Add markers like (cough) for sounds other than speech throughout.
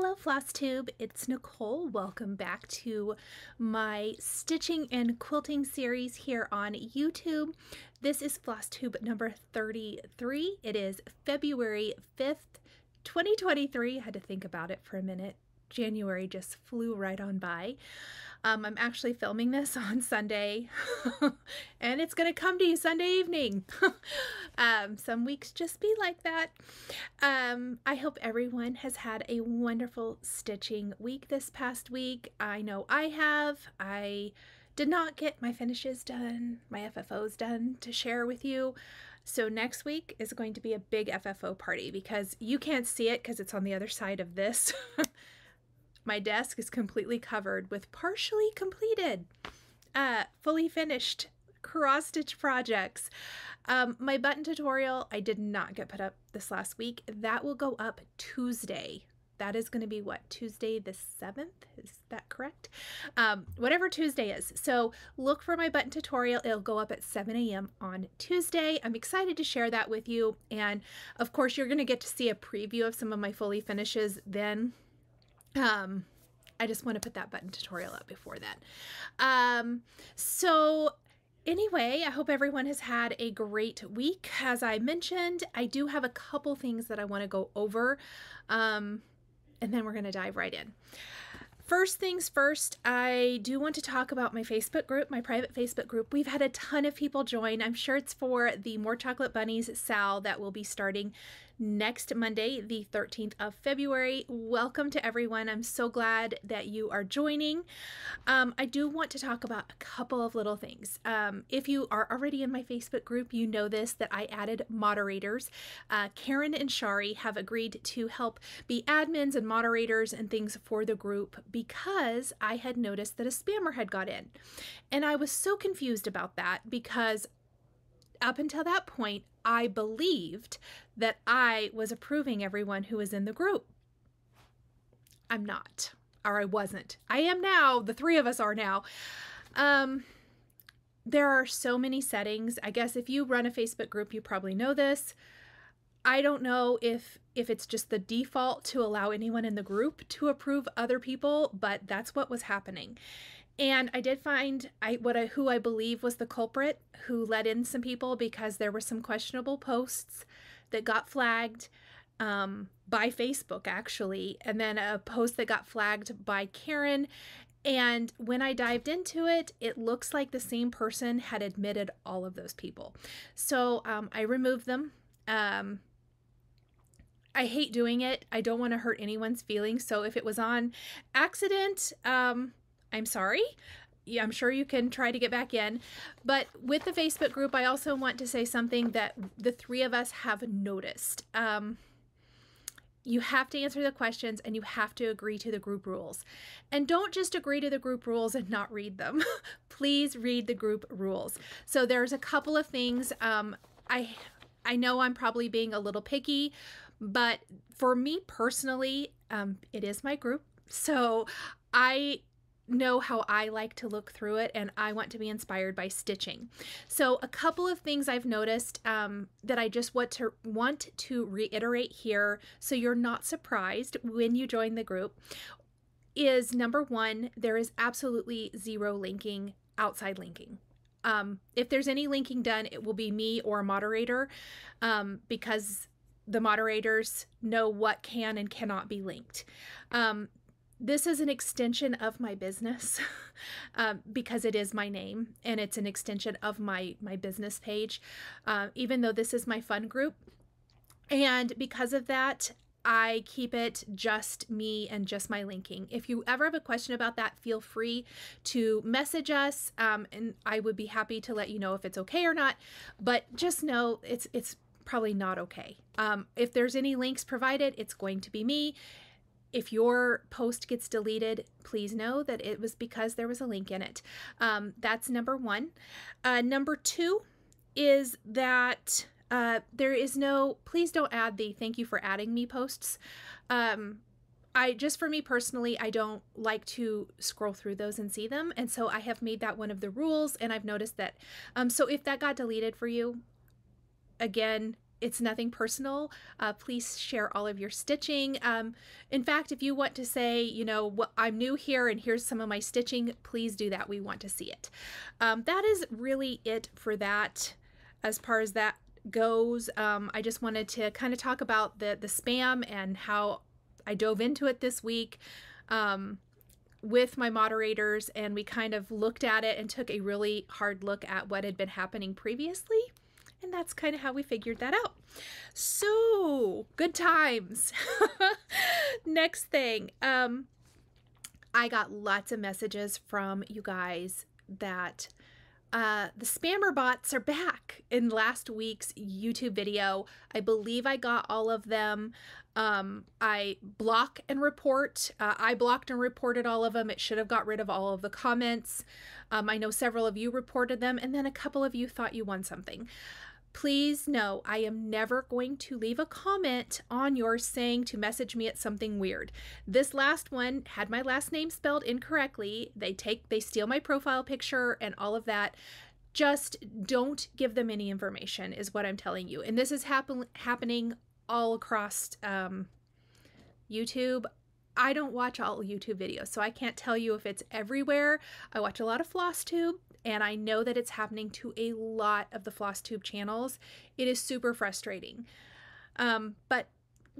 Hello FlossTube, it's Nichol. Welcome back to my stitching and quilting series here on YouTube. This is FlossTube number 33. It is February 5th, 2023. I had to think about it for a minute. January just flew right on by. Um, I'm actually filming this (laughs) on Sunday (laughs) and it's going to come to you Sunday evening. (laughs) um, some weeks just be like that. Um, I hope everyone has had a wonderful stitching week this past week. I know I have. I did not get my finishes done, my FFOs done to share with you. So next week is going to be a big FFO party because you can't see it because it's on the other side of this. My desk is completely covered with partially completed, uh, fully finished cross stitch projects. Um, my button tutorial I did not get put up this last week. That will go up Tuesday. That is going to be what, Tuesday the 7th? Is that correct? Um, whatever Tuesday is. So look for my button tutorial. It'll go up at 7 a.m. on Tuesday. I'm excited to share that with you. And of course, you're going to get to see a preview of some of my fully finishes then um, I just want to put that button tutorial up before that. Um, so anyway, I hope everyone has had a great week. As I mentioned, I do have a couple things that I want to go over, um, and then we're going to dive right in. First things first, I do want to talk about my Facebook group, my private Facebook group. We've had a ton of people join. I'm sure it's for the More Chocolate Bunnies Sal that will be starting next Monday, the 13th of February. Welcome to everyone. I'm so glad that you are joining. Um, I do want to talk about a couple of little things. Um, if you are already in my Facebook group, you know this that I added moderators. Uh, Karen and Shari have agreed to help be admins and moderators and things for the group because I had noticed that a spammer had got in. And I was so confused about that because up until that point, I believed that I was approving everyone who was in the group. I'm not, or I wasn't. I am now. The three of us are now. Um, there are so many settings. I guess if you run a Facebook group, you probably know this. I don't know if if it's just the default to allow anyone in the group to approve other people, but that's what was happening. And I did find I what I, who I believe was the culprit who let in some people because there were some questionable posts that got flagged um, by Facebook actually, and then a post that got flagged by Karen. And when I dived into it, it looks like the same person had admitted all of those people. So um, I removed them. Um, I hate doing it. I don't want to hurt anyone's feelings. So if it was on accident, um, I'm sorry. Yeah, I'm sure you can try to get back in. But with the Facebook group, I also want to say something that the three of us have noticed. Um, you have to answer the questions and you have to agree to the group rules. And don't just agree to the group rules and not read them. (laughs) Please read the group rules. So there's a couple of things. Um, I I know I'm probably being a little picky, but for me personally, um, it is my group. So I know how I like to look through it and I want to be inspired by stitching. So a couple of things I've noticed um, that I just want to want to reiterate here so you're not surprised when you join the group is number one, there is absolutely zero linking outside linking. Um, if there's any linking done, it will be me or a moderator um, because the moderators know what can and cannot be linked. Um, this is an extension of my business (laughs) um, because it is my name and it's an extension of my my business page uh, even though this is my fun group and because of that I keep it just me and just my linking. If you ever have a question about that, feel free to message us, um, and I would be happy to let you know if it's okay or not. But just know it's it's probably not okay. Um, if there's any links provided, it's going to be me if your post gets deleted, please know that it was because there was a link in it. Um, that's number one. Uh, number two is that uh, there is no, please don't add the thank you for adding me posts. Um, I just for me personally, I don't like to scroll through those and see them. And so I have made that one of the rules and I've noticed that. Um, so if that got deleted for you, again, it's nothing personal. Uh, please share all of your stitching. Um, in fact, if you want to say, you know, what I'm new here and here's some of my stitching, please do that. We want to see it. Um, that is really it for that. As far as that goes, um, I just wanted to kind of talk about the the spam and how I dove into it this week. Um, with my moderators and we kind of looked at it and took a really hard look at what had been happening previously and that's kind of how we figured that out. So, good times. (laughs) Next thing, um, I got lots of messages from you guys that uh, the spammer bots are back in last week's YouTube video. I believe I got all of them. Um, I block and report. Uh, I blocked and reported all of them. It should have got rid of all of the comments. Um, I know several of you reported them, and then a couple of you thought you won something. Please know I am never going to leave a comment on yours saying to message me at something weird. This last one had my last name spelled incorrectly. They take they steal my profile picture and all of that. Just don't give them any information is what I'm telling you. And this is happen- happening all across um, YouTube. I don't watch all YouTube videos, so I can't tell you if it's everywhere. I watch a lot of FlossTube, and I know that it's happening to a lot of the floss tube channels. It is super frustrating. Um, but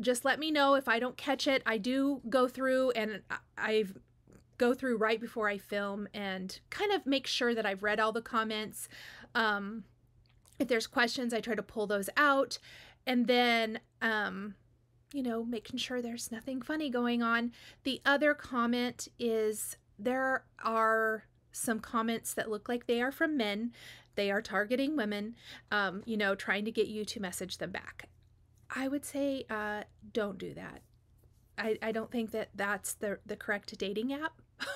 just let me know if I don't catch it. I do go through and I go through right before I film and kind of make sure that I've read all the comments. Um, if there's questions, I try to pull those out. And then, um, you know, making sure there's nothing funny going on. The other comment is there are some comments that look like they are from men. They are targeting women, um, you know, trying to get you to message them back. I would say uh, don't do that. I, I don't think that that's the, the correct dating app. (laughs)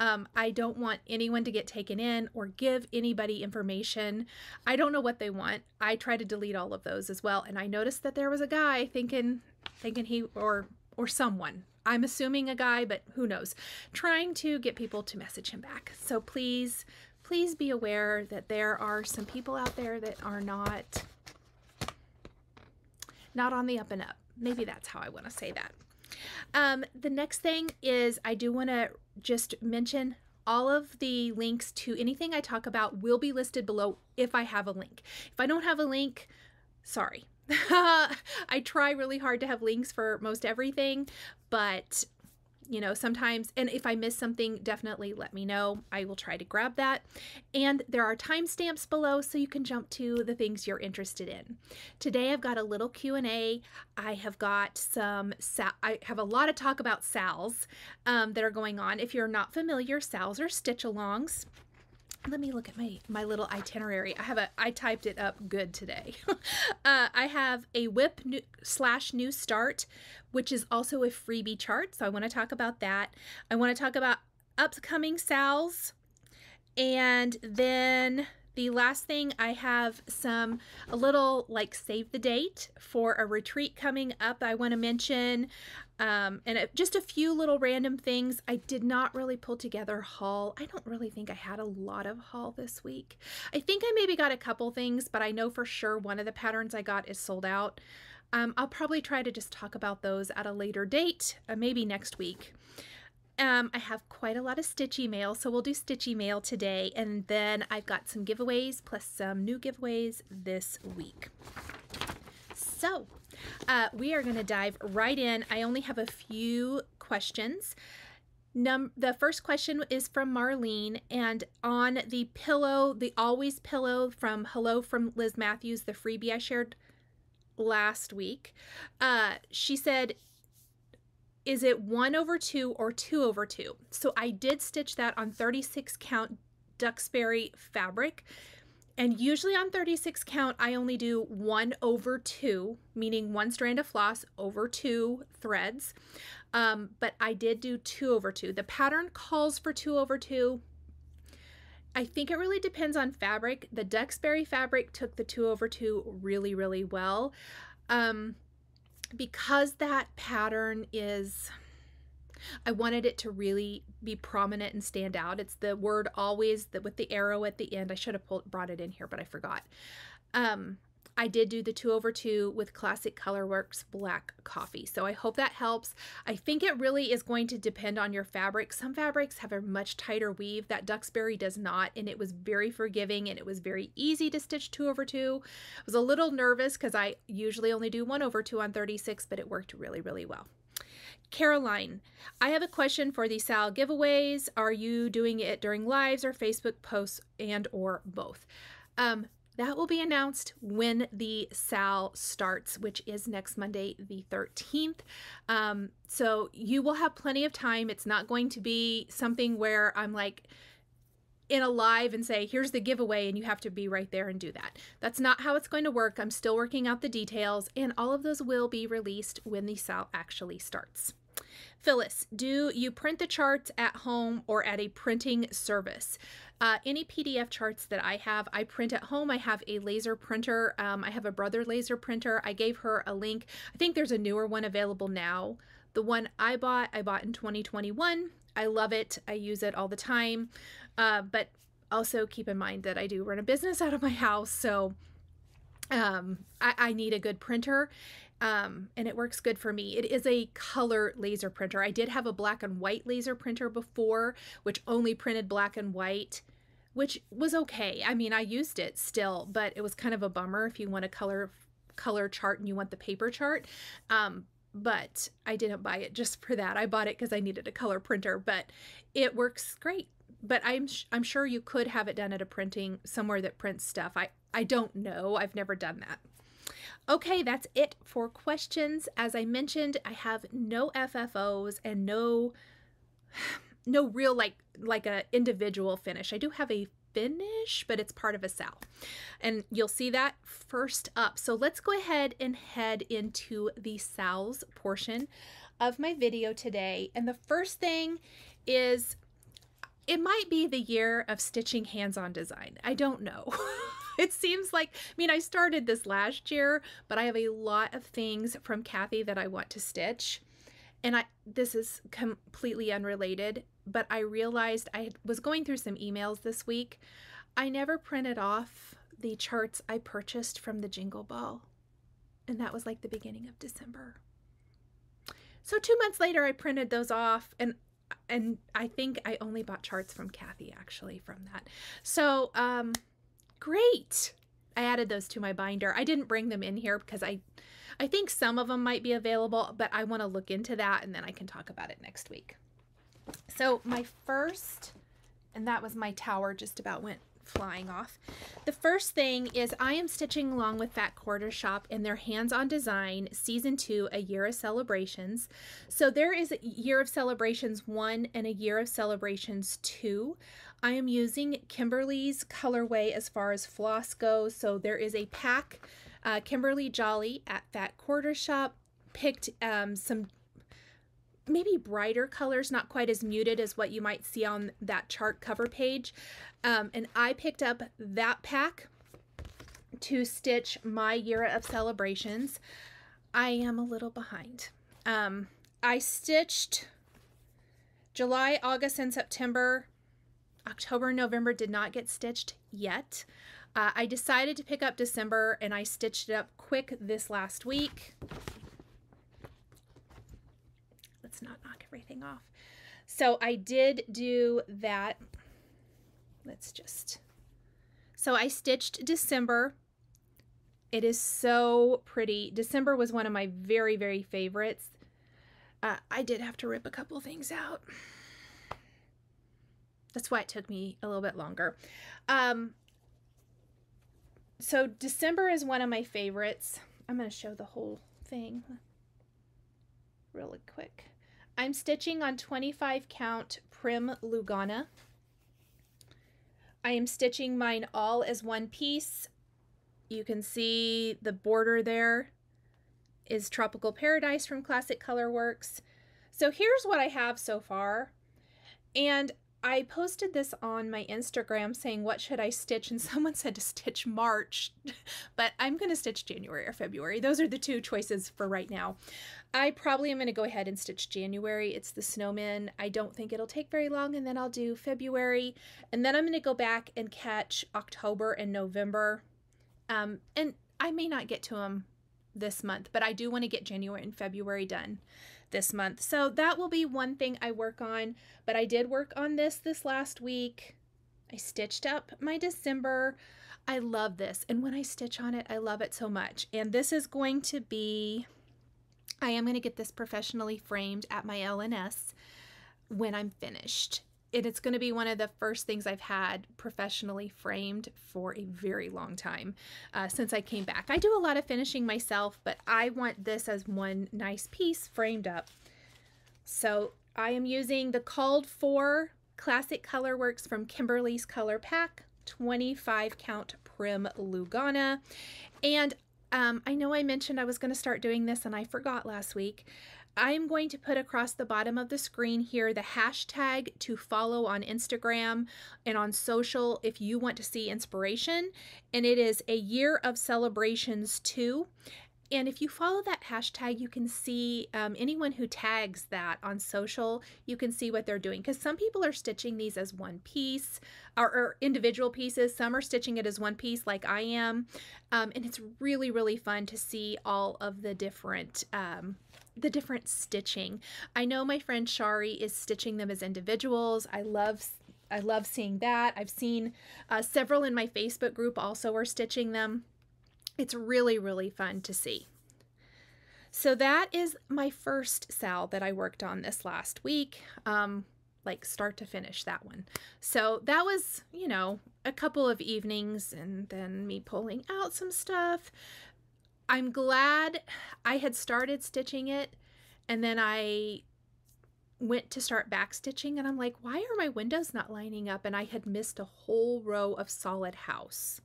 um, I don't want anyone to get taken in or give anybody information. I don't know what they want. I try to delete all of those as well. And I noticed that there was a guy thinking, thinking he or or someone I'm assuming a guy, but who knows, trying to get people to message him back. So please, please be aware that there are some people out there that are not not on the up and up. Maybe that's how I want to say that. Um, the next thing is I do want to just mention all of the links to anything I talk about will be listed below if I have a link. If I don't have a link, sorry, (laughs) I try really hard to have links for most everything, but you know, sometimes, and if I miss something, definitely let me know. I will try to grab that. And there are timestamps below so you can jump to the things you're interested in. Today I've got a little Q&A. I have got some, I have a lot of talk about SALs um, that are going on. If you're not familiar, SALs are stitch-alongs let me look at my my little itinerary. I have a i typed it up good today. (laughs) Uh, i have a WIP new, slash new start which is also a freebie chart so i want to talk about that. I want to talk about upcoming SALs, and then the last thing I have some a little like save the date for a retreat coming up I want to mention um, and just a few little random things. I did not really pull together haul. I don't really think I had a lot of haul this week. I think I maybe got a couple things, but I know for sure one of the patterns I got is sold out. Um, I'll probably try to just talk about those at a later date, uh, maybe next week. Um, I have quite a lot of stitchy mail, so we'll do stitchy mail today, and then I've got some giveaways plus some new giveaways this week. So uh, we are going to dive right in. I only have a few questions. Num the first question is from Marlene, and on the pillow, the always pillow from Hello from Liz Matthews, the freebie I shared last week, uh, she said, is it one over two or two over two? So I did stitch that on 36 count Duxbury fabric. And usually on 36 count, I only do one over two, meaning one strand of floss over two threads. Um, but I did do two over two. The pattern calls for two over two. I think it really depends on fabric. The Duxbury fabric took the two over two really, really well. Um, because that pattern is I wanted it to really be prominent and stand out. It's the word always that with the arrow at the end. I should have pulled, brought it in here, but I forgot. Um, I did do the two over two with Classic Colorworks Black Coffee. So I hope that helps. I think it really is going to depend on your fabric. Some fabrics have a much tighter weave that Duxbury does not, and it was very forgiving and it was very easy to stitch two over two. I was a little nervous because I usually only do one over two on 36, but it worked really, really well. Caroline, I have a question for the Sal giveaways. Are you doing it during lives or Facebook posts and or both? Um, that will be announced when the SAL starts, which is next Monday, the 13th. Um, so you will have plenty of time. It's not going to be something where I'm like, in a live and say, here's the giveaway, and you have to be right there and do that. That's not how it's going to work. I'm still working out the details, and all of those will be released when the SAL actually starts. Phyllis, do you print the charts at home or at a printing service? Uh, any PDF charts that I have, I print at home. I have a laser printer. Um, I have a brother laser printer. I gave her a link. I think there's a newer one available now. The one I bought, I bought in 2021. I love it. I use it all the time. Uh, but also keep in mind that I do run a business out of my house. So um, I, I need a good printer um, and it works good for me. It is a color laser printer. I did have a black and white laser printer before, which only printed black and white, which was okay. I mean, I used it still, but it was kind of a bummer if you want a color color chart and you want the paper chart. Um, but I didn't buy it just for that. I bought it because I needed a color printer, but it works great. But I'm I'm sure you could have it done at a printing somewhere that prints stuff. I I don't know. I've never done that. Okay, that's it for questions. As I mentioned, I have no FFOs and no (sighs) no real like like a individual finish. I do have a finish, but it's part of a SAL. And you'll see that first up. So let's go ahead and head into the SALs portion of my video today. And the first thing is it might be the year of stitching hands-on design. I don't know. (laughs) it seems like, I mean, I started this last year, but I have a lot of things from Kathy that I want to stitch. And I this is completely unrelated, but I realized I was going through some emails this week. I never printed off the charts I purchased from the Jingle Ball. And that was like the beginning of December. So 2 months later I printed those off and and I think I only bought charts from Kathy actually from that. So um Great. I added those to my binder. I didn't bring them in here because I I think some of them might be available, but I want to look into that and then I can talk about it next week. So my first, and that was my tower just about went flying off. The first thing is I am stitching along with Fat Quarter Shop in their hands-on design season two, a year of celebrations. So there is a year of celebrations one and a year of celebrations two. I am using Kimberly's colorway as far as floss goes. So there is a pack, uh, Kimberly Jolly at Fat Quarter Shop. Picked um, some maybe brighter colors, not quite as muted as what you might see on that chart cover page. Um, and I picked up that pack to stitch my year of celebrations. I am a little behind. Um, I stitched July, August, and September October and November did not get stitched yet. Uh, I decided to pick up December and I stitched it up quick this last week. Let's not knock everything off. So I did do that. Let's just, so I stitched December. It is so pretty. December was one of my very, very favorites. Uh, I did have to rip a couple things out. That's why it took me a little bit longer. Um, so December is one of my favorites. I'm going to show the whole thing really quick. I'm stitching on 25 count Prim Lugana. I am stitching mine all as one piece. You can see the border there is Tropical Paradise from Classic Colorworks. So here's what I have so far. And I posted this on my Instagram saying, What should I stitch? And (laughs) someone said to stitch March, but I'm going to stitch January or February. Those are the two choices for right now. I probably am going to go ahead and stitch January. It's the snowman. I don't think it'll take very long, and then I'll do February. And then I'm going to go back and catch October and November. Um, and I may not get to them this month, but I do want to get January and February done this month. So that will be one thing I work on, but I did work on this this last week. I stitched up my December. I love this. And when I stitch on it, I love it so much. And this is going to be, I am going to get this professionally framed at my LNS when I'm finished and it's going to be one of the first things I've had professionally framed for a very long time uh, since I came back. I do a lot of finishing myself, but I want this as one nice piece framed up. So I am using the Called For Classic Colorworks from Kimberly's Color Pack, 25 count Prim Lugana. And um, I know I mentioned I was going to start doing this and I forgot last week. I'm going to put across the bottom of the screen here the hashtag to follow on Instagram and on social if you want to see inspiration. And it is a year of celebrations too. And if you follow that hashtag, you can see um, anyone who tags that on social, you can see what they're doing. Because some people are stitching these as one piece or, or, individual pieces. Some are stitching it as one piece, like I am. Um, and it's really, really fun to see all of the different um, the different stitching. I know my friend Shari is stitching them as individuals. I love I love seeing that. I've seen uh, several in my Facebook group also are stitching them. It's really, really fun to see. So that is my first sal that I worked on this last week, um, like start to finish that one. So that was, you know, a couple of evenings and then me pulling out some stuff, I'm glad I had started stitching it and then I went to start back stitching and I'm like, why are my windows not lining up? And I had missed a whole row of solid house.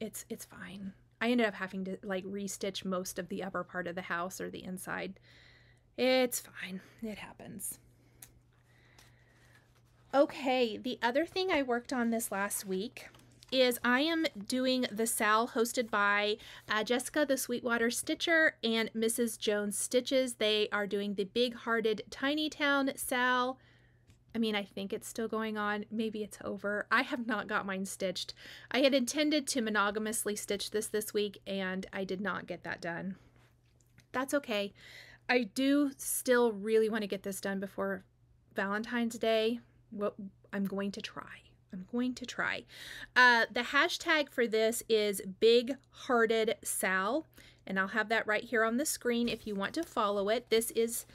It's it's fine. I ended up having to like restitch most of the upper part of the house or the inside. It's fine. It happens. Okay, the other thing I worked on this last week is I am doing the Sal hosted by uh, Jessica the Sweetwater Stitcher and Mrs. Jones Stitches. They are doing the Big Hearted Tiny Town Sal. I mean, I think it's still going on. Maybe it's over. I have not got mine stitched. I had intended to monogamously stitch this this week, and I did not get that done. That's okay. I do still really want to get this done before Valentine's Day. What I'm going to try. I'm going to try. Uh, the hashtag for this is Big Hearted Sal, and I'll have that right here on the screen if you want to follow it. This is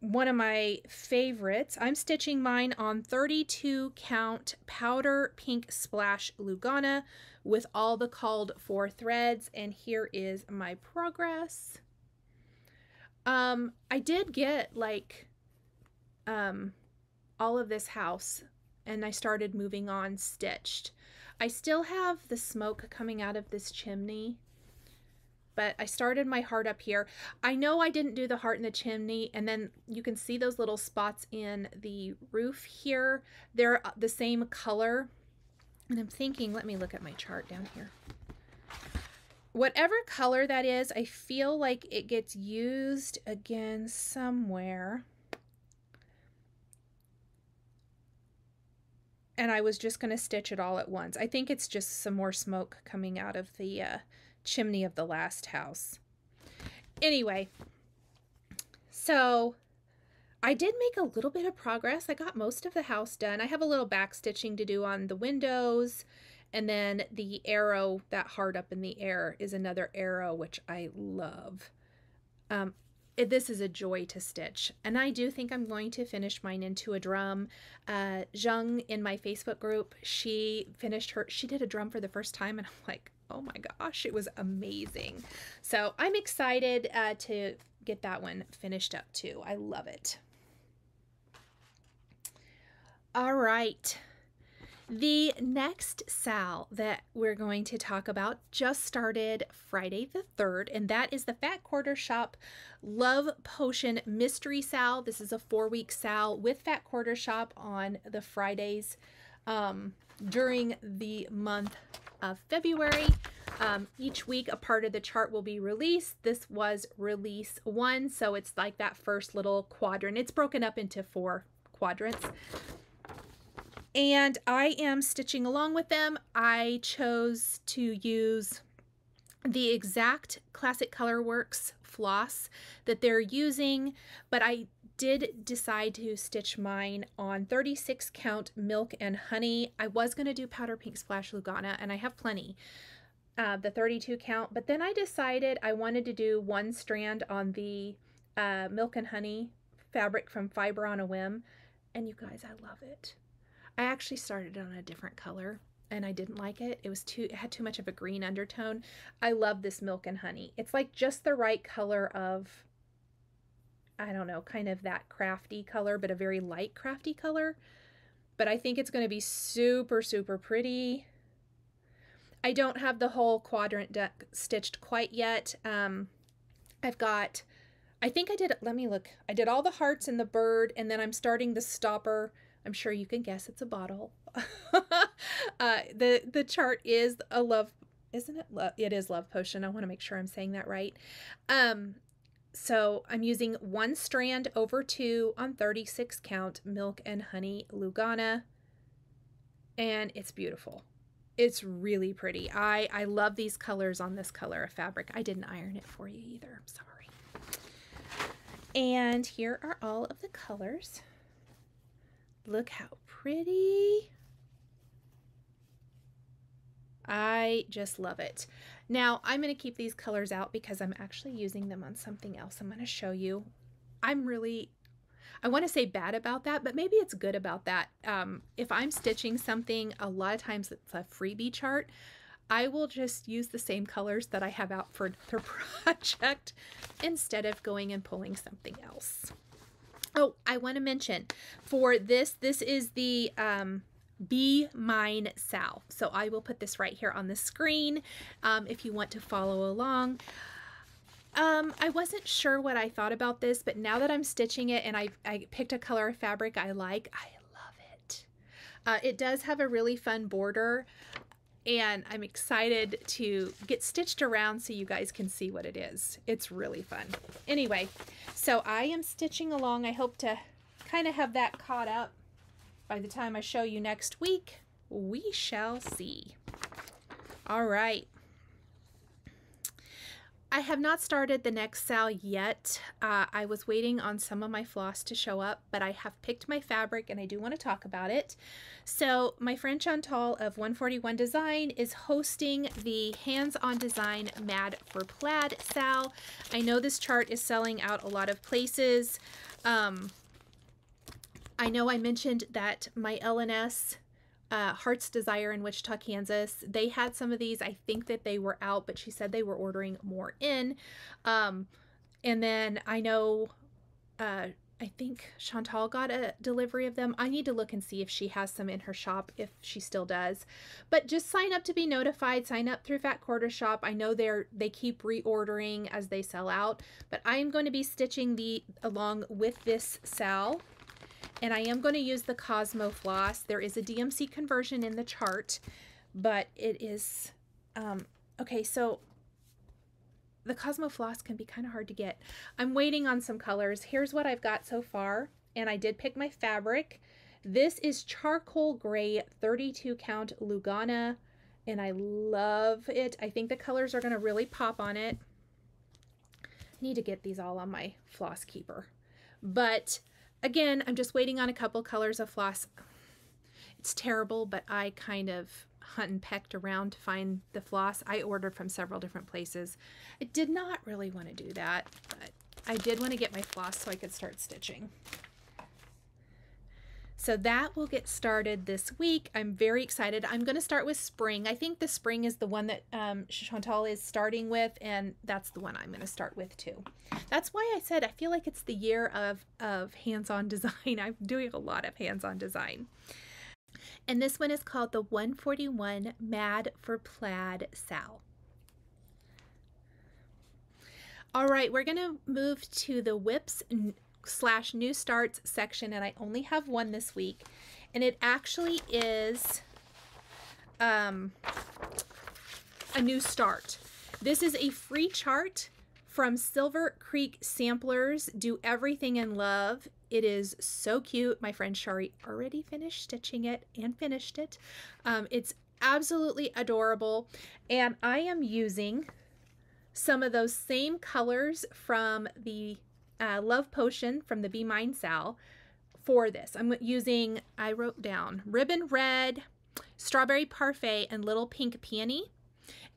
one of my favorites. I'm stitching mine on 32 count powder pink splash Lugana with all the called for threads, and here is my progress. Um, I did get like um all of this house and I started moving on stitched. I still have the smoke coming out of this chimney, but I started my heart up here. I know I didn't do the heart in the chimney, and then you can see those little spots in the roof here. They're uh, the same color, and I'm thinking, let me look at my chart down here. Whatever color that is, I feel like it gets used again somewhere. And I was just going to stitch it all at once. I think it's just some more smoke coming out of the uh, chimney of the last house. Anyway, so I did make a little bit of progress. I got most of the house done. I have a little back stitching to do on the windows and then the arrow, that heart up in the air is another arrow, which I love. Um, it, this is a joy to stitch. And I do think I'm going to finish mine into a drum. Uh, Zheng in my Facebook group, she finished her, she did a drum for the first time and I'm like, oh my gosh, it was amazing. So I'm excited uh, to get that one finished up too. I love it. All right. The next Sal that we're going to talk about just started Friday the 3rd, and that is the Fat Quarter Shop Love Potion Mystery Sal. This is a four week Sal with Fat Quarter Shop on the Fridays um, during the month of February. Um, each week, a part of the chart will be released. This was release one, so it's like that first little quadrant. It's broken up into four quadrants. And I am stitching along with them. I chose to use the exact Classic Colorworks floss that they're using, but I did decide to stitch mine on 36 count milk and honey. I was going to do powder pink splash Lugana and I have plenty. Uh, the 32 count, but then I decided I wanted to do one strand on the uh, milk and honey fabric from Fiber on a Whim. And you guys, I love it. I actually started on a different color and I didn't like it. It was too it had too much of a green undertone. I love this milk and honey. It's like just the right color of I don't know, kind of that crafty color, but a very light crafty color. But I think it's going to be super, super pretty. I don't have the whole quadrant stitched quite yet. Um, I've got, I think I did, let me look. I did all the hearts and the bird, and then I'm starting the stopper. I'm sure you can guess it's a bottle. (laughs) uh, the, the chart is a love, isn't it? It is love potion. I want to make sure I'm saying that right. Um, so I'm using one strand over two on 36 count milk and honey Lugana. And it's beautiful. It's really pretty. I, I love these colors on this color of fabric. I didn't iron it for you either. I'm sorry. And here are all of the colors. Look how pretty. I just love it. Now I'm going to keep these colors out because I'm actually using them on something else. I'm going to show you. I'm really, I want to say bad about that, but maybe it's good about that. Um, if I'm stitching something, a lot of times it's a freebie chart. I will just use the same colors that I have out for the (laughs) project instead of going and pulling something else. Oh, I want to mention for this, this is the um, be Mine Sal. So I will put this right here on the screen um, if you want to follow along. Um, I wasn't sure what I thought about this, but now that I'm stitching it and I, I picked a color of fabric I like, I love it. Uh, it does have a really fun border and I'm excited to get stitched around so you guys can see what it is. It's really fun. Anyway, so I am stitching along. I hope to kind of have that caught up by the time I show you next week, we shall see. All right. I have not started the next sal yet. Uh, I was waiting on some of my floss to show up, but I have picked my fabric and I do want to talk about it. So my friend Chantal of 141 Design is hosting the Hands-On Design Mad for Plaid sal. I know this chart is selling out a lot of places. Um, I know I mentioned that my LNS uh, Heart's Desire in Wichita, Kansas, they had some of these. I think that they were out, but she said they were ordering more in. Um, and then I know, uh, I think Chantal got a delivery of them. I need to look and see if she has some in her shop, if she still does. But just sign up to be notified. Sign up through Fat Quarter Shop. I know they're they keep reordering as they sell out, but I am going to be stitching the along with this sal and I am going to use the Cosmo floss. There is a DMC conversion in the chart, but it is, um, okay, so the Cosmo floss can be kind of hard to get. I'm waiting on some colors. Here's what I've got so far, and I did pick my fabric. This is charcoal gray 32 count Lugana, and I love it. I think the colors are going to really pop on it. I need to get these all on my floss keeper. But Again, I'm just waiting on a couple colors of floss. It's terrible, but I kind of hunt and pecked around to find the floss. I ordered from several different places. I did not really want to do that, but I did want to get my floss so I could start stitching. So that will get started this week. I'm very excited. I'm going to start with spring. I think the spring is the one that um, Chantal is starting with, and that's the one I'm going to start with too. That's why I said I feel like it's the year of, of hands-on (laughs) design. I'm doing a lot of hands-on design. And this one is called the 141 Mad for Plaid Sal. All right, we're going to move to the WIPs slash new starts section and I only have one this week and it actually is um, a new start. This is a free chart from Silver Creek Samplers Do Everything in Love. It is so cute. My friend Shari already finished stitching it and finished it. Um, it's absolutely adorable. And I am using some of those same colors from the uh, Love Potion from the Be Mine Sal for this. I'm using, I wrote down Ribbon Red, Strawberry Parfait, and Little Pink Peony.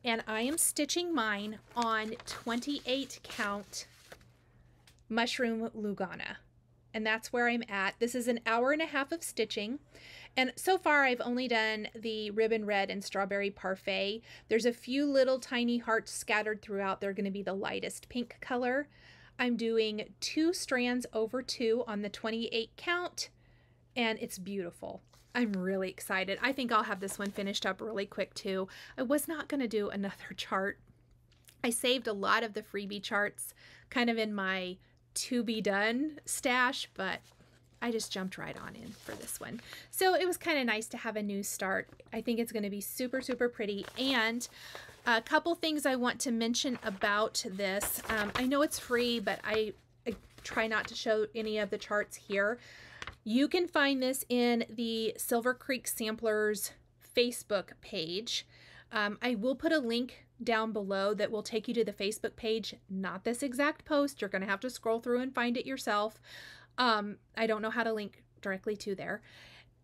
And I am stitching mine on 28 count Mushroom Lugana. And that's where I'm at. This is an hour and a half of stitching. And so far, I've only done the ribbon red and strawberry parfait. There's a few little tiny hearts scattered throughout. They're going to be the lightest pink color. I'm doing two strands over two on the 28 count, and it's beautiful. I'm really excited. I think I'll have this one finished up really quick too. I was not going to do another (laughs) chart. I saved a lot of the freebie charts kind of in my to be done stash, but I just jumped right on in for this one. So it was kind of nice to have a new start. I think it's going to be super, super pretty. And a couple things I want to mention about this. Um, I know it's free, but I, I try not to show any of the charts here. You can find this in the Silver Creek Samplers Facebook page. Um, I will put a link down below that will take you to the Facebook page, not this exact post. You're going to have to scroll through and find it yourself. Um, I don't know how to link directly to there.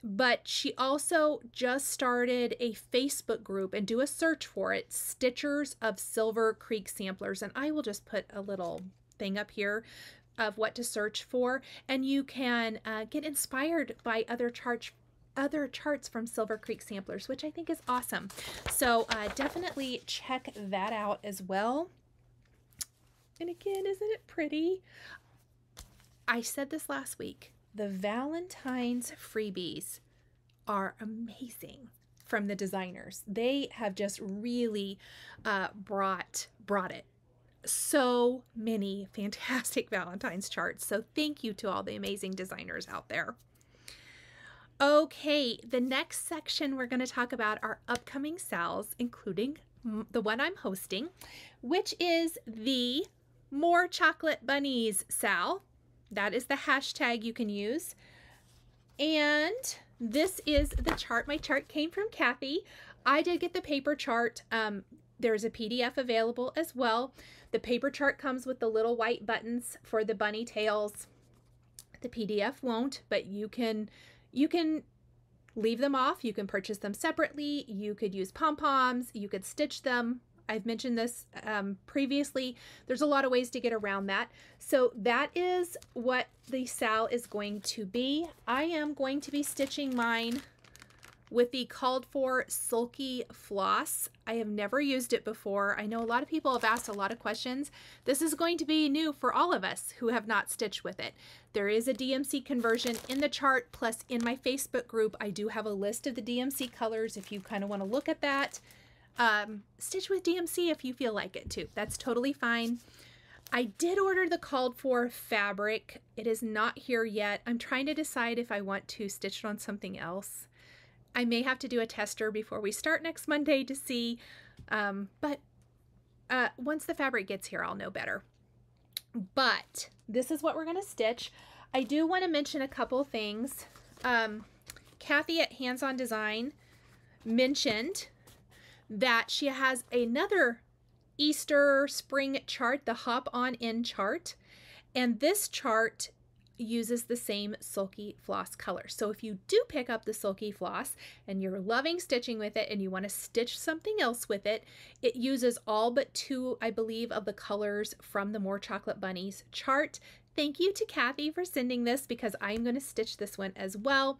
But she also just started a Facebook group and do a search for it Stitchers of Silver Creek Samplers. And I will just put a little thing up here of what to search for. And you can uh, get inspired by other charts other charts from Silver Creek Samplers, which I think is awesome. So uh, definitely check that out as well. And again, isn't it pretty? I said this last week. The Valentine's freebies are amazing from the designers. They have just really uh, brought brought it. So many fantastic (laughs) Valentine's charts. So thank you to all the amazing designers out there. Okay, the next section we're going to talk about are upcoming SALs, including the one I'm hosting, which is the More Chocolate Bunnies sal. That is the hashtag you can use. And this is the chart. My chart came from Kathy. I did get the paper chart. Um, there's a PDF available as well. The paper chart comes with the little white buttons for the bunny tails. The PDF won't, but you can you can leave them off. You can purchase them separately. You could use pom-poms. You could stitch them I've mentioned this um, previously. There's a lot of ways to get around that. So that is what the sal is going to be. I am going to be stitching mine with the called for sulky floss. I have never used it before. I know a lot of people have asked a lot of questions. This is going to be new for all of us who have not stitched with it. There is a DMC conversion in the chart, plus in my Facebook group, I do have a list of the DMC colors if you kind of want to look at that. Um, stitch with DMC if you feel like it too. That's totally fine. I did order the called for fabric. It is not here yet. I'm trying to decide if I want to stitch it on something else. I may have to do a tester before we start next Monday to see, um, but uh, once the fabric gets here, I'll know better. But this is what we're going to stitch. I do want to mention a couple things. Um, Kathy at Hands On Design mentioned that she has another Easter spring chart, the Hop On In chart. And this chart uses the same sulky floss color. So if you do pick up the sulky floss and you're loving stitching with it and you want to stitch something else with it, it uses all but two, I believe, of the colors from the More Chocolate Bunnies chart. Thank you to Kathy for sending this because I'm going to stitch this one as well.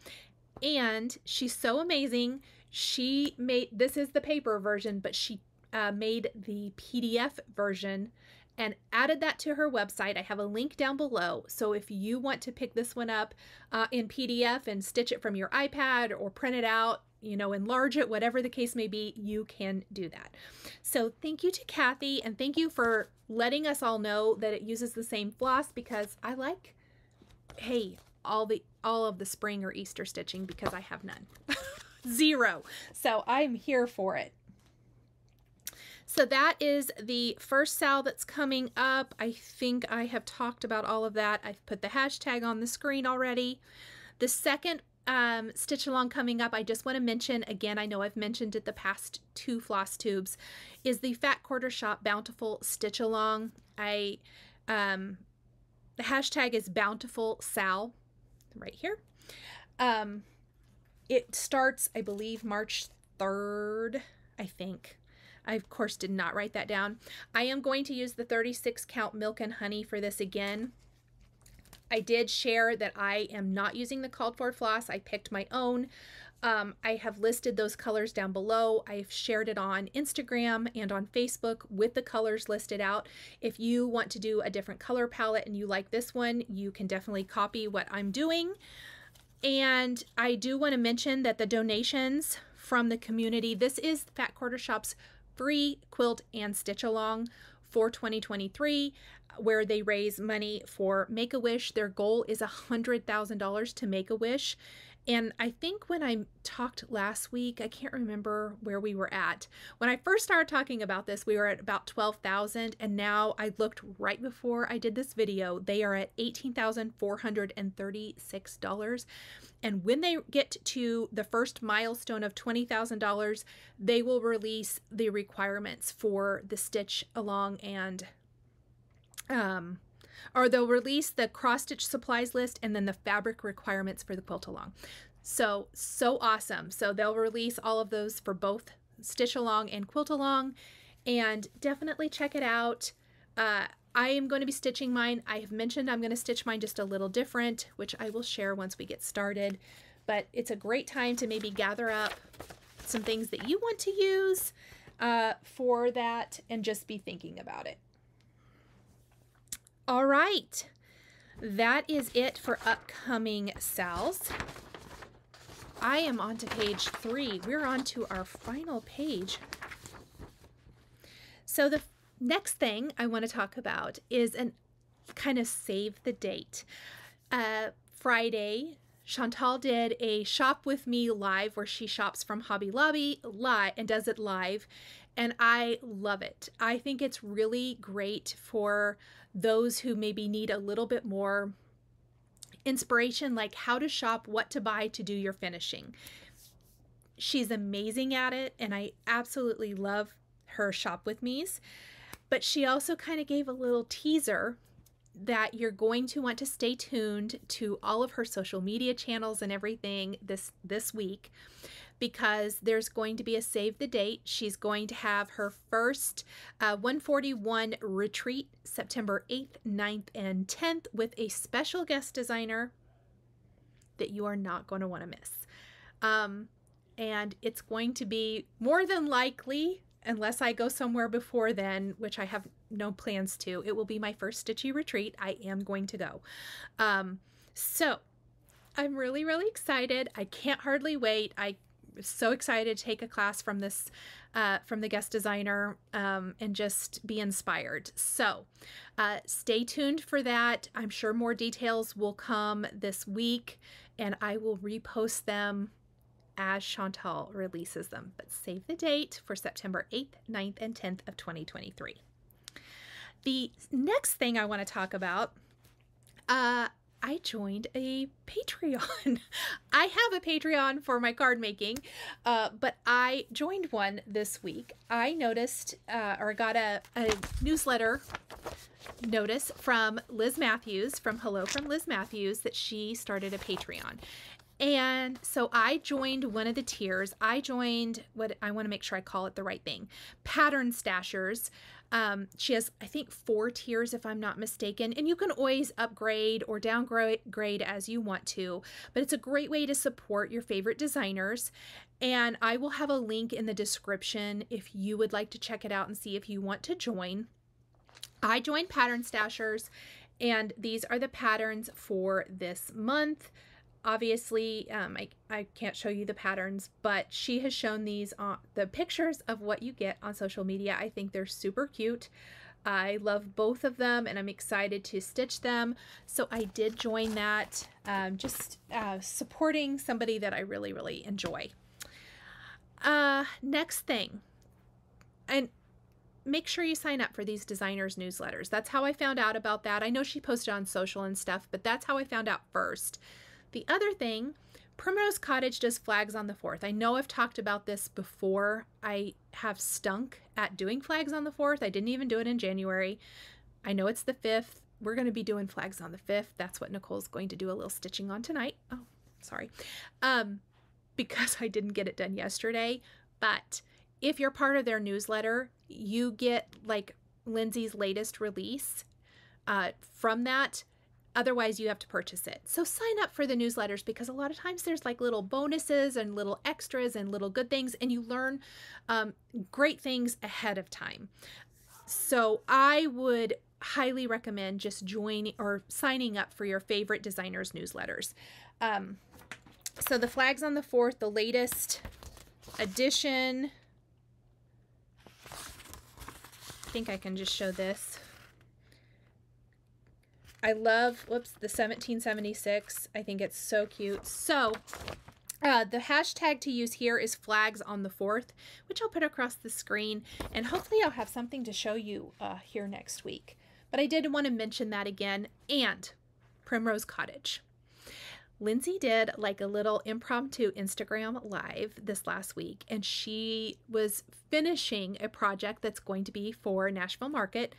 And she's so amazing she made this is the paper version, but she uh, made the PDF version and added that to her website. I have a link down below. So if you want to pick this one up uh, in PDF and stitch it from your iPad or print it out, you know, enlarge it, whatever the case may be, you can do that. So thank you to Kathy and thank you for letting us all know that it uses the same floss because I like, hey, all the all of the spring or Easter stitching because I have none. (laughs) Zero. So I'm here for it. So that is the first sal that's coming up. I think I have talked about all of that. I've put the hashtag on the screen already. The second um, stitch along coming up, I just want to mention again, I know I've mentioned it the past two floss tubes, is the Fat Quarter Shop Bountiful Stitch Along. I, um, the hashtag is Bountiful Sal right here. Um, it starts, I believe, March 3rd, I think. I, of course, did not write that down. I am going to use the 36 count milk and honey for this again. I did share that I am not using the called for floss. I picked my own. Um, I have listed those colors down below. I've shared it on Instagram and on Facebook with the colors listed out. If you want to do a different color palette and you like this one, you can definitely copy what I'm doing. And I do want to mention that the donations from the community, this is Fat Quarter Shop's free quilt and stitch along for 2023 where they raise money for Make a Wish. Their goal is $100,000 to Make a Wish. And I think when I talked last week, I can't remember where we were at. When I first started talking about this, we were at about 12,000 and now I looked right before I did this video, they are at $18,436. And when they get to the first milestone of $20,000, they will release the requirements for the stitch along and um, or they'll release the cross stitch supplies list and then the fabric requirements for the quilt along. So, so awesome. So they'll release all of those for both stitch along and quilt along and definitely check it out. Uh, I am going to be stitching mine. I have mentioned I'm going to stitch mine just a little different, which I will share once we get started. But it's a great time to maybe gather up some things that you want to use uh, for that and just be thinking about it. All right, that is it for upcoming SALs. I am on to page three. We're on to our final page. So the next thing I want to talk about is an kind of save the date. Uh, Friday, Chantal did a shop with me live where she shops from Hobby Lobby live and does it live. And I love it. I think it's really great for those who maybe need a little bit more inspiration, like how to shop, what to buy to do your finishing. She's amazing at it, and I absolutely love her shop with me's. But she also kind of gave a little teaser that you're going to want to stay tuned to all of her social media channels and everything this this week because there's going to be a save the date. She's going to have her first uh, 141 retreat September 8th, 9th, and 10th with a special guest designer that you are not going to want to miss. Um, and it's going to be more than likely, unless I go somewhere before then, which I have no plans to, it will be my first Stitchy retreat. I am going to go. Um, so I'm really, really excited. I can't hardly wait. I so excited to take a class from this uh, from the guest designer um, and just be inspired. So uh, stay tuned for that. I'm sure more details will come this week and I will repost them as Chantal releases them. But save the date for September 8th, 9th, and 10th of 2023. The next thing I want to talk about, uh, I joined a Patreon. (laughs) I have a Patreon for my card making, uh, but I joined one this week. I noticed uh, or got a, a newsletter notice from Liz Matthews, from Hello from Liz Matthews, that she started a Patreon. And so I joined one of the tiers. I joined what I want to make sure I call it the right thing Pattern Stashers. Um, she has, I think, four tiers, if I'm not mistaken, and you can always upgrade or downgrade as you want to. But it's a great way to support your favorite designers. And I will have a link in the description if you would like to check it out and see if you want to join. I joined Pattern Stashers, and these are the patterns for this month obviously um, I, I can't show you the patterns but she has shown these on the pictures of what you get on social media i think they're super cute i love both of them and i'm excited to stitch them so i did join that um, just uh, supporting somebody that i really really enjoy uh, next thing and make sure you sign up for these designers newsletters. That's how I found out about that. I know she posted on social and stuff, but that's how I found out first. The other thing, Primrose Cottage does flags on the 4th. I know I've talked about this before. I have stunk at doing flags on the 4th. I didn't even do it in January. I know it's the 5th. We're going to be doing flags on the 5th. That's what Nichol's going to do a little stitching on tonight. Oh, sorry. Um, because (laughs) I didn't get it done yesterday. But if you're part of their newsletter, you get like Lindsay's latest release uh, from that. Otherwise, you have to purchase it. So sign up for the newsletters because a lot of times there's like little bonuses and little extras and little good things, and you learn um, great things ahead of time. So I would highly recommend just joining or signing up for your favorite designers newsletters. Um, so the flags on the 4th, the latest edition. I think I can just show this. I love, whoops, the 1776. I think it's so cute. So uh, the hashtag to use here is flags on the 4th, which I'll put across the screen. And hopefully I'll have something to show you uh, here next week. But I did want to mention that again. And Primrose Cottage. Lindsay did like a little impromptu Instagram live this last week, and she was finishing a project that's going to be for Nashville Market.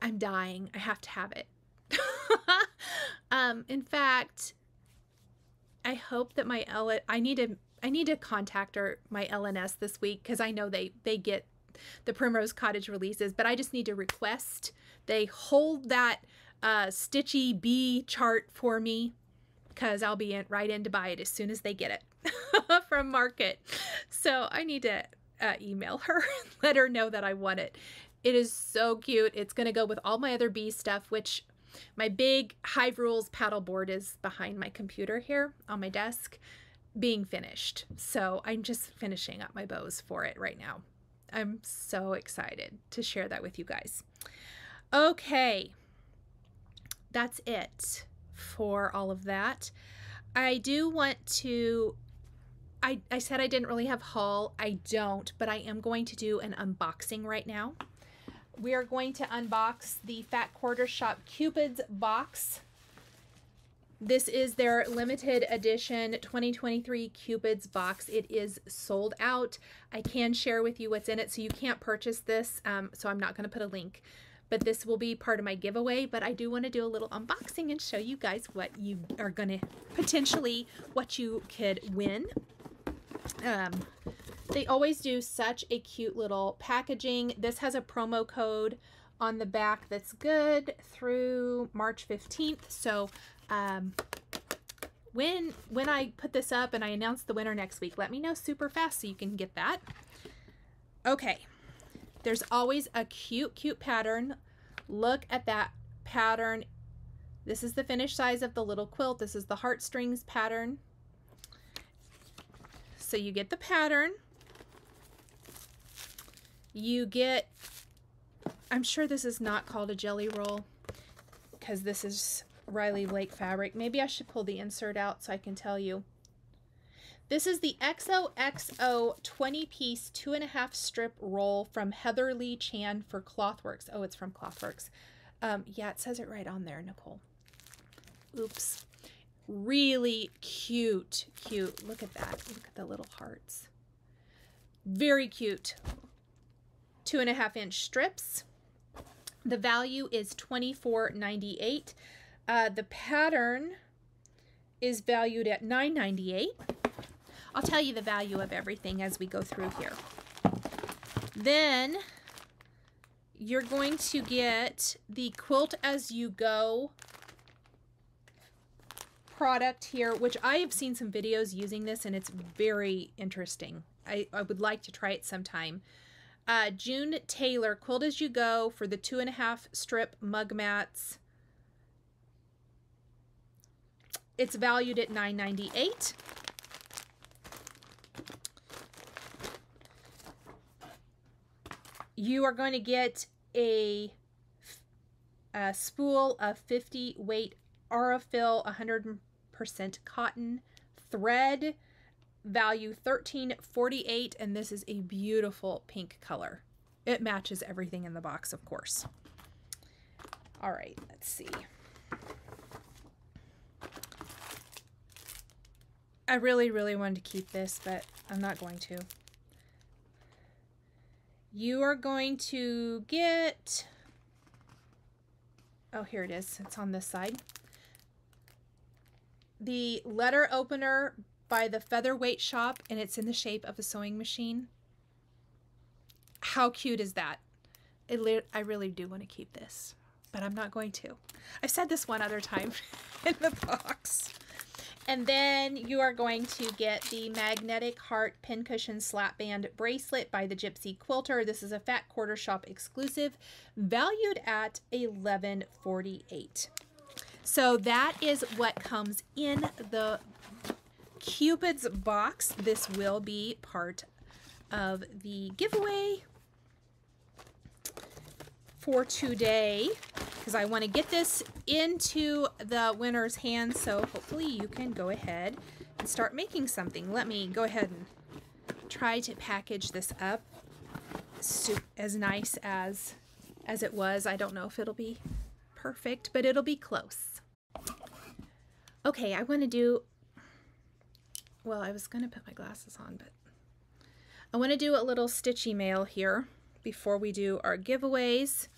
I'm dying. I have to have it. (laughs) um, in fact, I hope that my L I need to I need to contact her my LNS this week because I know they they get the Primrose Cottage releases, but I just need to request they hold that uh, Stitchy B chart for me because I'll be in, right in to buy it as soon as they get it (laughs) from Market. So I need to uh, email her, (laughs) let her know that I want it. It is so cute. It's going to go with all my other bee stuff, which my big Hive Rules paddle board is behind my computer here on my desk being finished. So I'm just finishing up my bows for it right now. I'm so excited to share that with you guys. Okay, that's it for all of that. I do want to I, I said I didn't really have haul. I don't, but I am going to do an unboxing right now. We are going to unbox the Fat Quarter Shop Cupid's box. This is their limited edition 2023 Cupid's box. It is sold out. I can share with you what's in it, so you can't purchase this, um, so I'm not going to put a link but this will be part of my giveaway. But I do want to do a little unboxing and show you guys what you are going to potentially, what you could win. Um, they always do such a cute little packaging. This has a promo code on the back that's good through March 15th. So um, when when I put this up and I announce the winner next week, let me know super fast so you can get that. Okay. There's always a cute, cute pattern. Look at that pattern. This is the finished size of the little quilt. This is the heartstrings pattern. So you get the pattern. You get, I'm sure this is not called a jelly roll because this is Riley Blake fabric. Maybe I should pull the insert out so I can tell you. This is the XOXO 20 piece two and a half strip roll from Heather Lee Chan for Clothworks. Oh, it's from Clothworks. Um, yeah, it says it right on there, Nichol. Oops. Really cute, cute. Look at that. Look at the little hearts. Very cute. Two and a half inch strips. The value is $24.98. Uh, the pattern is valued at $9.98. I'll tell you the value of everything as we go through here. Then you're going to get the Quilt As You Go product here, which I have seen some videos using this and it's very interesting. I, I would like to try it sometime. Uh, June Taylor, Quilt As You Go for the two and a half strip mug mats. It's valued at $9.98. you are going to get a, a spool of 50 weight Aurifil 100% cotton thread value 1348 and this is a beautiful pink color It matches everything in the box, of course. All right, let's see. I really, really wanted to keep this, but I'm not going to. You are going to get... Oh, here it is. It's on this side. The letter opener by the Featherweight Shop, and it's in the shape of a sewing machine. How cute is that? It, I really do want to keep this, but I'm not going to. I've said this one other time (laughs) in the box. And then you are going to get the Magnetic Heart Pincushion Slap Band Bracelet by the Gypsy Quilter. This is a Fat Quarter Shop exclusive, valued at $11.48. So that is what comes in the Cupid's box. This will be part of the giveaway for today because I want to get this into the winner's hands. So hopefully you can go ahead and start making something. Let me go ahead and try to package this up as nice as as it was. I don't know if it'll be perfect, but it'll be close. Okay, I want to do, well, I was going to put my glasses on, but I want to do a little stitchy mail here before we do our giveaways.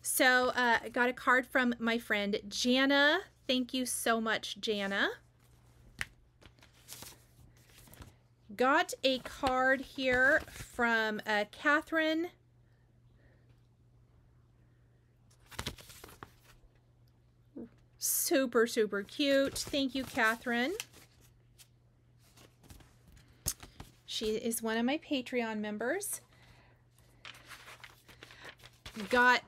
So uh, I got a card from my friend Jana. Thank you so much, Jana. Got a card here from uh, Catherine. Super, super cute. Thank you, Catherine. She is one of my Patreon members. Got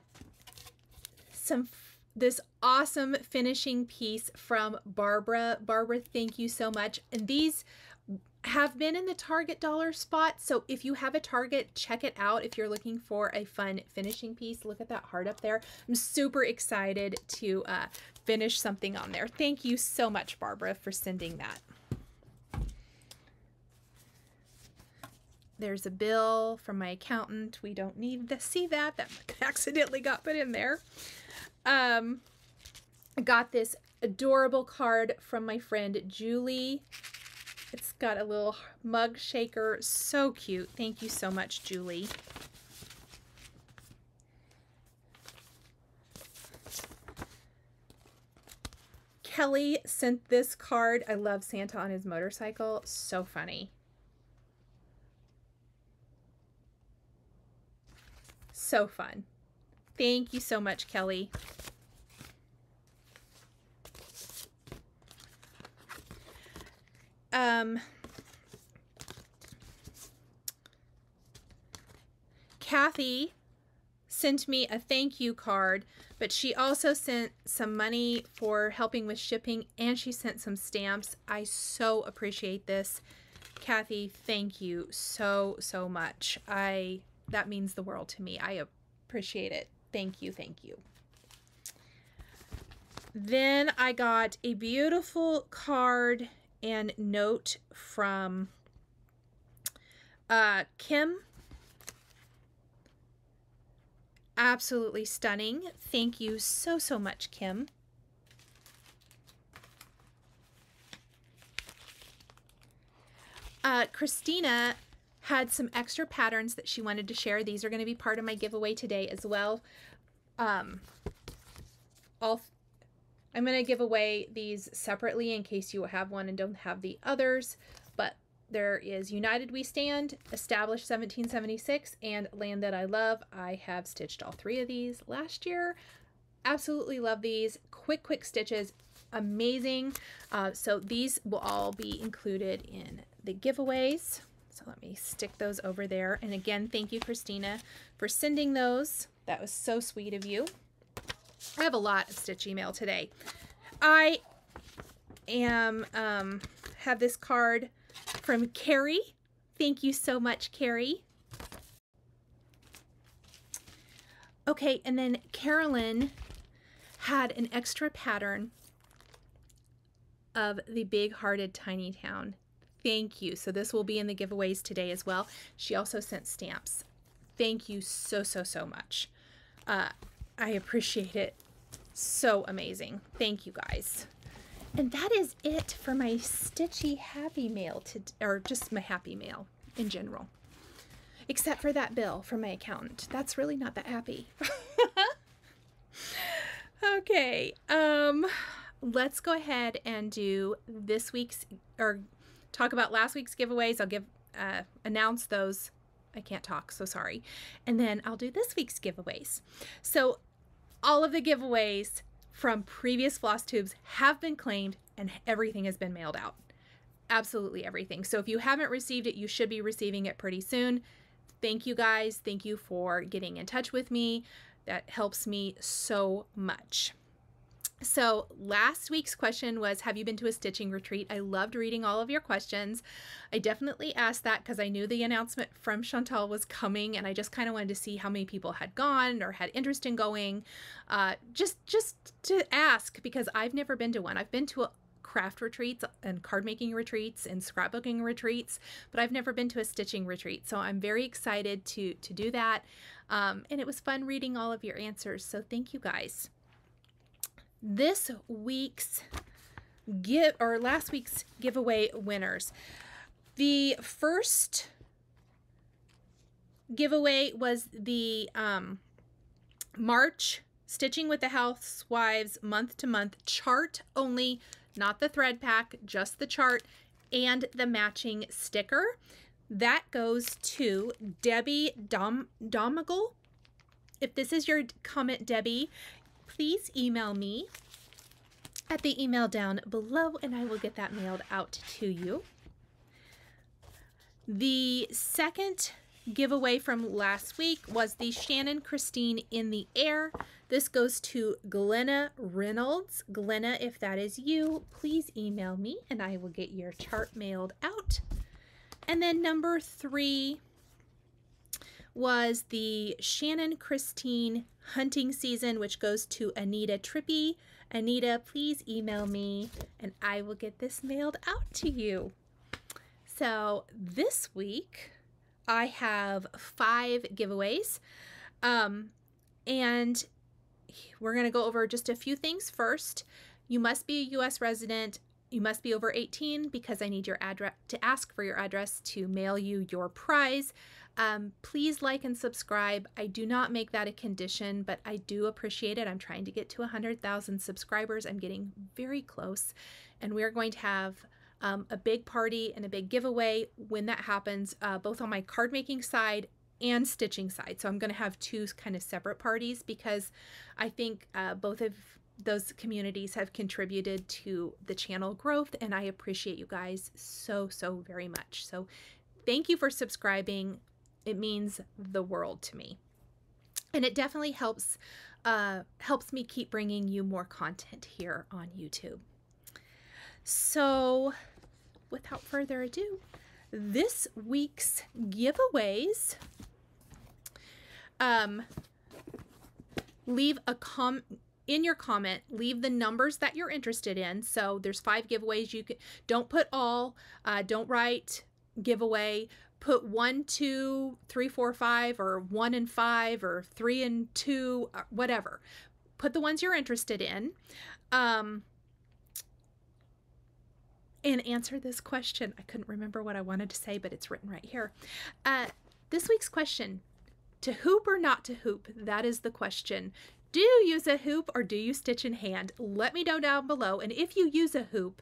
some this awesome finishing piece from Barbara. Barbara, thank you so much. And these have been in the Target dollar spot. So if you have a Target, check it out. If you're looking for a fun finishing piece, look at that heart up there. I'm super excited to uh, finish something on there. Thank you so much, Barbara, for sending that. There's a bill from my accountant. We don't need to see that. That (laughs) accidentally got put in there. Um, I got this adorable card from my friend Julie. It's got a little mug shaker. So cute. Thank you so much, Julie. Kelly sent this card. I love Santa on his motorcycle. So funny. So fun. Thank you so much, Kelly. Um, Kathy sent me a thank you card, but she also sent some money for helping with shipping and she sent some stamps. I so appreciate this. Kathy, thank you so, so much. I that means the world to me. I appreciate it. Thank you, thank you. Then I got a beautiful card and note from uh, Kim. Absolutely stunning. Thank you so, so much, Kim. Uh, Christina had some extra patterns that she wanted to share. These are going to be part of my giveaway today as well. Um, all I'm going to give away these separately in case you have one and don't have the others, but there is United We Stand, Established 1776, and Land That I Love. I have stitched all three of these last year. Absolutely love these. Quick, quick stitches. Amazing. Uh, so these will all be included in the giveaways. So let me stick those over there. And again, thank you, Christina, for sending those. That was so sweet of you. I have a lot of stitch email today. I am um, have this card from Carrie. Thank you so much, Carrie. Okay, and then Carolyn had an extra pattern of the big hearted tiny town. Thank you. So this will be in the giveaways today as well. She also sent stamps. thank you so, so, so much. Uh, I appreciate it so amazing. Thank you guys. And that is it for my Stitchy Happy Mail, to, or just my Happy Mail in general. Except for that bill from my accountant. That's really not that happy. (laughs) okay, um, let's go ahead and do this week's, or talk about last week's giveaways. I'll give, uh, announce those I can't talk, so sorry. And then I'll do this week's giveaways. So all of the giveaways from previous floss tubes have been claimed and everything has been mailed out. Absolutely everything. So if you haven't received it, you should be receiving it pretty soon. Thank you guys. Thank you for getting in touch with me. That helps me so much. So, last week's question was Have you been to a stitching retreat? I loved reading all of your questions. I definitely asked that because I knew the announcement from Chantal was coming, and I just kind of wanted to see how many people had gone or had interest in going. Uh, just, just to ask because I've never been to one. I've been to a, craft retreats and card making retreats and scrapbooking retreats, but I've never been to a stitching retreat. So I'm very excited to to do that. Um, and it was fun reading all of your answers. So thank you guys this week's give or last week's giveaway winners. The first giveaway was the um, March Stitching with the Housewives month to month chart only, not the thread pack, just the chart and the matching sticker. That goes to Debbie Dom Domagal. If this is your comment, Debbie, please email me at the email down below and I will get that mailed out to you. The second giveaway from last week was the Shannon Christine in the Air. This goes to Glenna Reynolds. Glenna, if that is you, please email me and I will get your chart mailed out. And then number three was the Shannon Christine hunting season, which goes to Anita Trippy. Anita, please email me and I will get this mailed out to you. So this week I have five giveaways. Um, and we're going to go over just a few things first. You must be a U.S. resident. You must be over 18 because I need your address to ask for your address to mail you your prize. Um, please like and subscribe. I do not make that a condition, but I do appreciate it. I'm trying to get to 100,000 subscribers. I'm getting very close, and we are going to have um, a big party and a big giveaway when that happens, uh, both on my card making side and stitching side. So I'm going to have two kind of separate parties because I think uh, both of those communities have contributed to the channel growth and I appreciate you guys so so very much. So thank you for subscribing. It means the world to me. And it definitely helps uh, helps me keep bringing you more content here on YouTube. So without further ado, this week's giveaways um, leave a com in your comment leave the numbers that you're interested in so there's five giveaways you can don't put all uh, don't write giveaway put one, two, three, four, five, or one and five, or three and two, uh, whatever. Put the ones you're interested in. Um, and answer this question. I couldn't remember what I wanted to say, but it's written right here. Uh, this week's question to hoop or not to hoop? That is the question. Do you use a hoop or do you stitch in hand? Let me know down below. And if you use a hoop,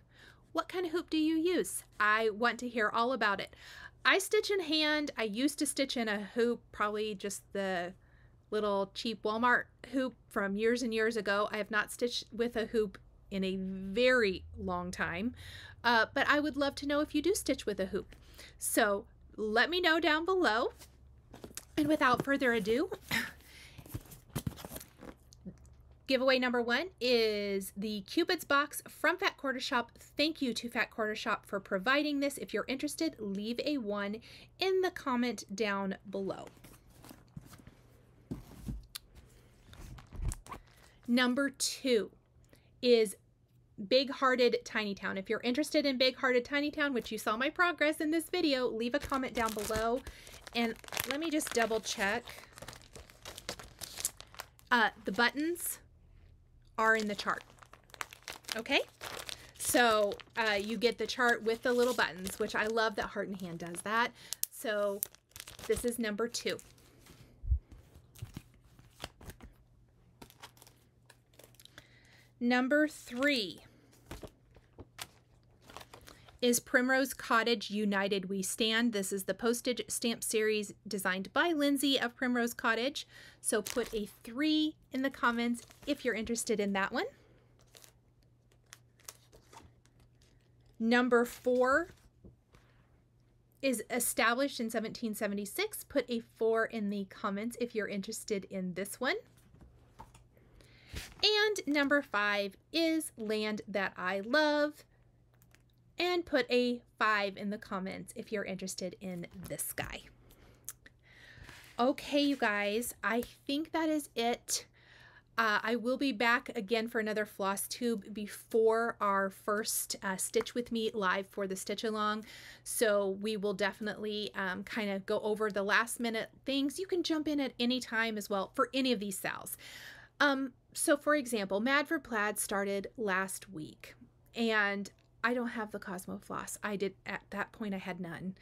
what kind of hoop do you use? I want to hear all about it. I stitch in hand. I used to stitch in a hoop, probably just the little cheap Walmart hoop from years and years ago. I have not stitched with a hoop in a very long time, uh, but I would love to know if you do stitch with a hoop. So let me know down below. And without further ado, Giveaway number one is the Cupid's box from Fat Quarter Shop. Thank you to Fat Quarter Shop for providing this. If you're interested, leave a one in the comment down below. Number two is Big Hearted Tiny Town. If you're interested in Big Hearted Tiny Town, which you saw my progress in this video, leave a comment down below And let me just double check. Uh, the buttons are in the chart. Okay? So uh, you get the chart with the little buttons, which I love that Heart in Hand does that. So this is number two. Number three is Primrose Cottage United We Stand. This is the postage stamp series designed by Lindsay of Primrose Cottage. So put a three in the comments if you're interested in that one. Number four is established in 1776. Put a four in the comments if you're interested in this one. And number five is Land That I Love and put a five in the comments if you're interested in this guy. Okay, you guys, I think that is it. Uh, I will be back again for another floss tube before our first uh, Stitch With Me live for the Stitch Along. So we will definitely um, kind of go over the last minute things. You can jump in at any time as well for any of these SALs. Um, so for example, Mad for Plaid started last week and I don't have the Cosmo floss. I did at that point I had none.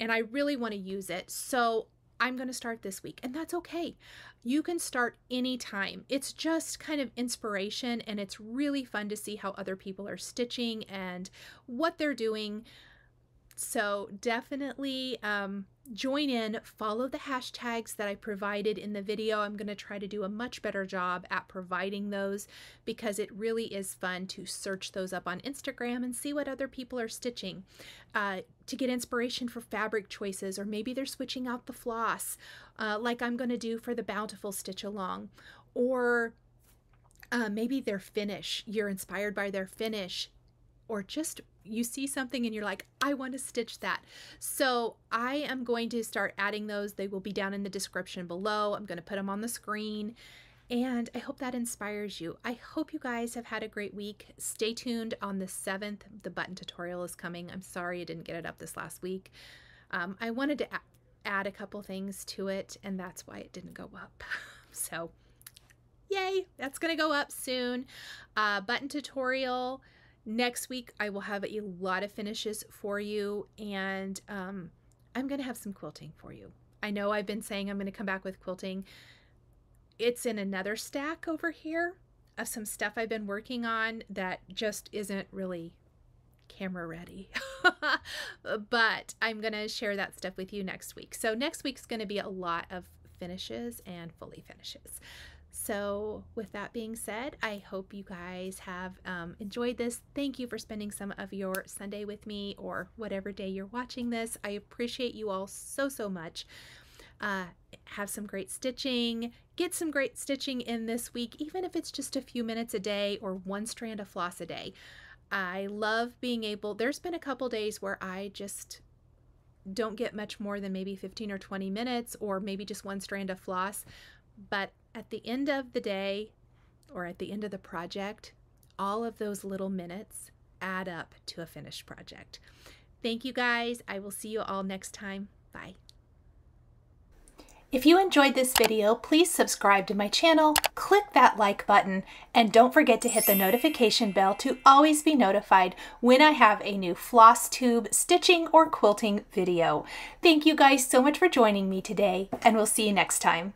And I really want to use it. So I'm going to start this week and that's okay. You can start anytime. It's just kind of inspiration and it's really fun to see how other people are stitching and what they're doing. So definitely um, join in, follow the hashtags that I provided in the video. I'm going to try to do a much better job at providing those because it really is fun to search those up on Instagram and see what other people are stitching uh, to get inspiration for fabric choices, or maybe they're switching out the floss, uh, like I'm going to do for the Bountiful Stitch Along, or uh, maybe their finish. You're inspired by their finish or just you see something and you're like, I want to stitch that. So I am going to start adding those. They will be down in the description below. I'm going to put them on the screen. And I hope that inspires you. I hope you guys have had a great week. Stay tuned on the 7th. The button tutorial is coming. I'm sorry I didn't get it up this last week. Um, I wanted to add a couple things to it, and that's why it didn't go up. (laughs) so, yay, that's going to go up soon. Uh, button tutorial Next week, I will have a lot of finishes for you, and um, I'm going to have some quilting for you. I know I've been saying I'm going to come back with quilting. It's in another stack over here of some stuff I've been working on that just isn't really camera ready. (laughs) but I'm going to share that stuff with you next week. So next week's going to be a lot of finishes and fully finishes. So, with that being said, I hope you guys have um, enjoyed this. Thank you for spending some of your Sunday with me or whatever day you're watching this. I appreciate you all so, so much. Uh, have some great stitching. Get some great stitching in this week, even if it's just a few minutes a day or one strand of floss a day. I love being able, there's been a couple days where I just don't get much more than maybe 15 or 20 minutes or maybe just one strand of floss. But at the end of the day or at the end of the project, all of those little minutes add up to a finished project. Thank you guys. I will see you all next time. Bye. If you enjoyed this video, please subscribe to my channel, click that like button, and don't forget to hit the notification bell to always be notified when I have a new floss tube, stitching, or quilting video. Thank you guys so much for joining me today, and we'll see you next time.